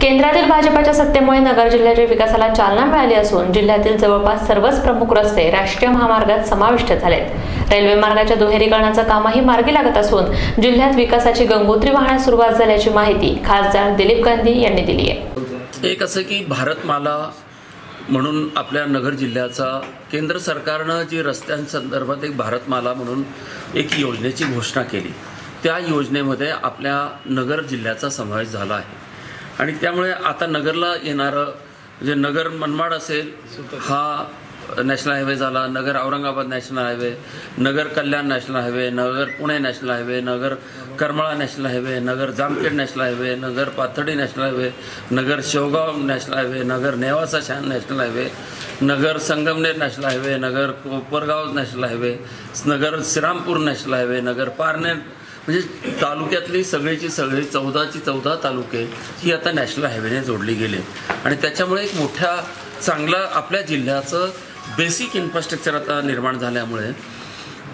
केंद्रातील भाजपाच्या सत्तेमुळे नगर जिल्ह्याच्या विकासाला चालना मिळाली असून जिल्ह्यातील जवळपास सर्वच प्रमुख रस्ते राष्ट्रीय महामार्गात समाविष्ट झालेत. रेल्वे मार्गाच्या दुहेरीकरणाचं कामही मार्गी लागत असून जिल्ह्यात विकासाची गंगोत्री वाहण्यास सुरुवात झाल्याची माहिती खासदार दिलीप गांधी यांनी दिली आहे. एक असं की भारतमाला म्हणून आपल्या नगर जिल्ह्याचा केंद्र सरकारनं जी रस्त्यांसंदर्भात एक भारतमाला म्हणून एक योजनेची घोषणा केली त्या योजनेमध्ये आपल्या नगर जिल्ह्याचा समावेश झाला आहे. आणि त्यामुळे आता नगरला येणारं जे नगर मनमाड असेल हा नॅशनल हायवे झाला Nagar Aurangabad national highway Nagar Kalyan national highway Nagar Pune national highway Nagar Karmala national highway Nagar Jamkhed national highway Nagar Pathardi national highway Nagar Shevgaon national highway Nagar Newasa शान national highway Nagar Sangamner national highway Nagar Kopargaon national highway Nagar Shrirampur national highway Nagar Parner म्हणजे तालुक्यातली सगळीची सगळी चौदाची चौदा तालुके ही आता national हायवेने जोडली गेली. आणि त्याच्यामुळे एक मोठ्या चांगलं आपल्या जिल्ह्याचं बेसिक इन्फ्रास्ट्रक्चर आता निर्माण झाल्यामुळे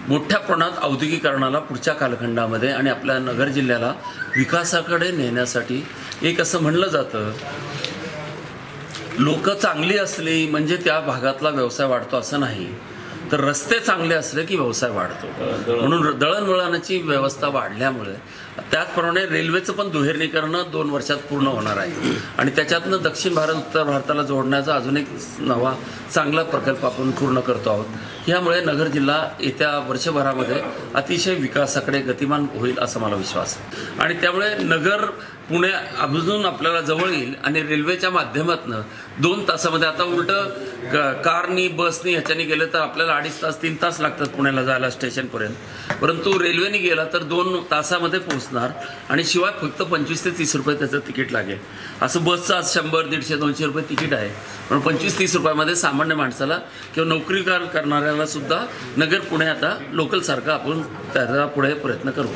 मोठ्या प्रमाणात औद्योगिकरणाला पुढच्या कालखंडामध्ये आणि आपल्या नगर जिल्ह्याला विकासाकडे नेण्यासाठी एक असं म्हणलं जातं. लोक चांगली असली म्हणजे त्या भागातला व्यवसाय वाढतो असं नाही. तर रस्ते चांगले असले की व्यवसाय वाढतो. म्हणून दळणवळणाची व्यवस्था वाढल्यामुळे त्याचप्रमाणे रेल्वेचं पण दुहेरीकरण दोन वर्षात पूर्ण होणार आहे. आणि त्याच्यातनं दक्षिण भारत उत्तर भारताला जोडण्याचा अजून एक नवा चांगला प्रकल्प आपण पूर्ण करतो आहोत. यामुळे नगर जिल्हा येत्या वर्षभरामध्ये अतिशय विकासाकडे गतिमान होईल असा मला विश्वास आहे. आणि त्यामुळे नगर पुणे अजून आपल्याला जवळ येईल आणि रेल्वेच्या माध्यमातनं दोन तासामध्ये. आता उलट कारनी बसनी ह्याच्यानी गेलं तर आपल्याला अडीच तास तीन तास लागतात पुण्याला जायला स्टेशनपर्यंत. परंतु रेल्वेने गेला तर दोन तासामध्ये पोहोचणार आणि शिवाय फक्त पंचवीस ते तीस रुपये त्याचं तिकीट लागेल. असं बसचं आज शंभर दीडशे दोनशे रुपये तिकीट आहे. पण पंचवीस तीस रुपयामध्ये सामान्य माणसाला किंवा नोकरी करणाऱ्याला सुद्धा नगर पुणे आता लोकलसारखं आपण त्याचा पुढे प्रयत्न करू.